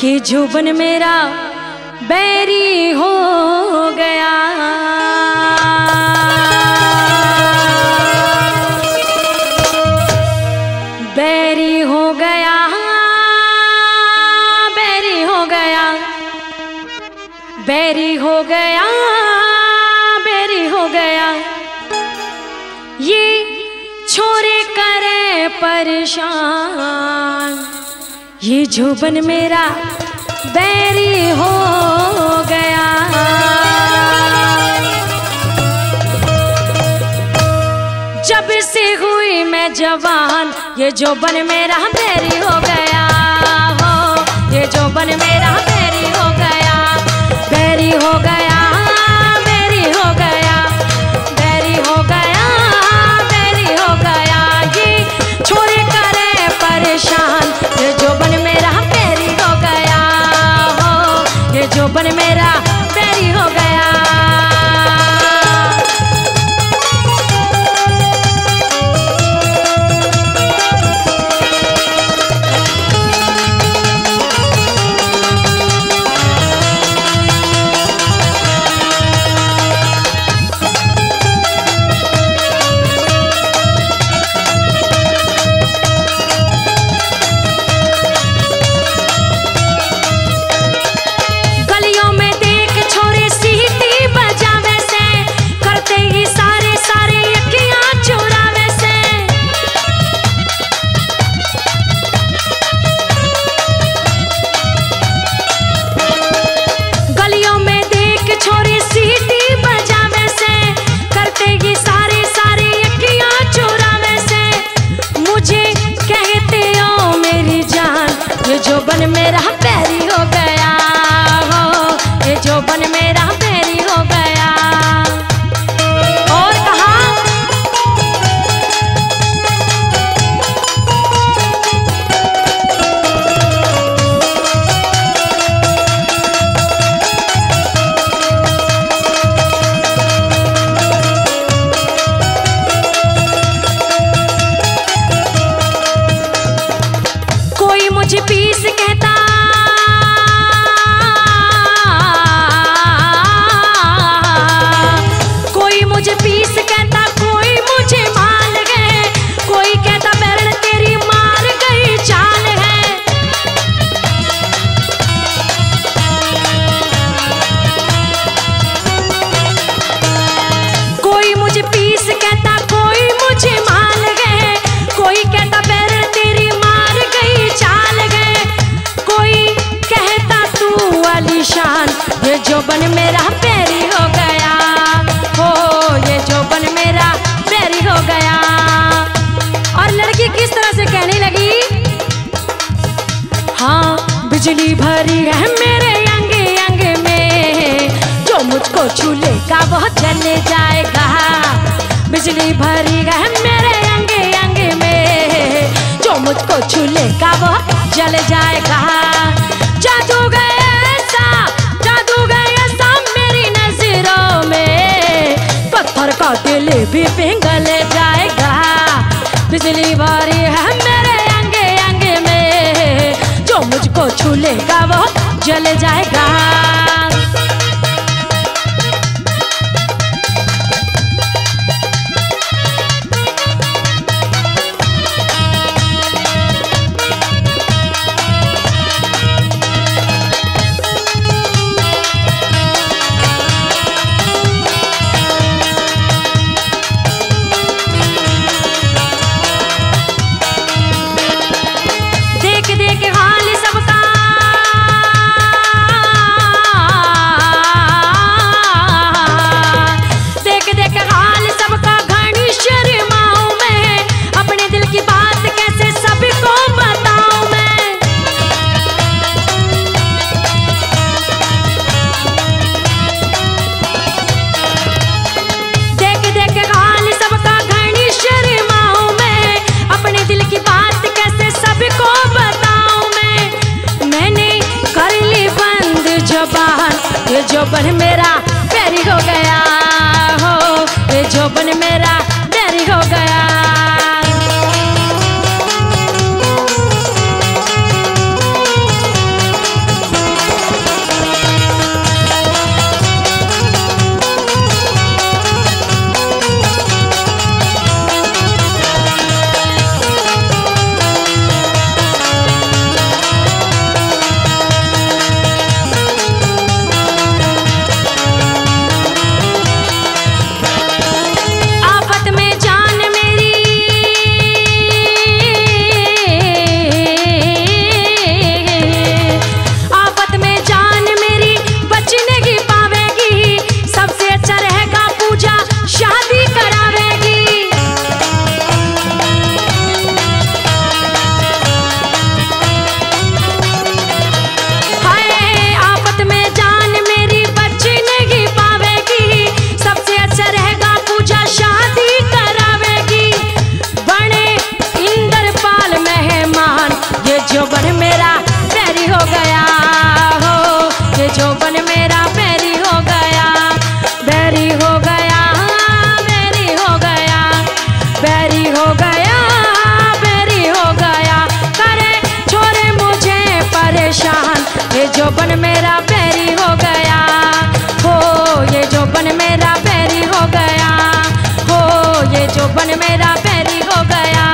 कि जुबन मेरा बैरी हो गया। बैरी हो गया, बैरी हो गया, बैरी हो गया, बैरी हो गया। ये छोरे करे परेशान। ये जुबन मेरा बैरी हो गया। जब से हुई मैं जवान, ये जोबन मेरा बैरी हो गया। हो, ये जोबन मेरा ये जो बन ये जोबन मेरा पैरी हो गया। हो ये जोबन मेरा पैरी हो गया। और लड़की किस तरह से कहने लगी? हाँ बिजली भरी है मेरे अंग अंग में। जो मुझको छू लेगा वह जल जाएगा। बिजली भरी है मेरे अंग अंग में। जो मुझको छू लेगा वह जल जाएगा। जादू गया ऐसा पत्थर का भी पिंगल जाएगा। बिजली बारी है मेरे अंगे अंगे में। जो मुझको छू लेगा वो जल जाएगा। जबान ये जोबन मेरा पैरी हो गया हो। ये जोबन मेरा डेरी हो गया ये जोबन मेरा पैरी हो गया, हो, ये जोबन मेरा पैरी हो गया, हो, ये जोबन मेरा पैरी हो गया,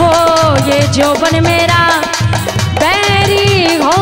हो, ये जोबन मेरा पैरी हो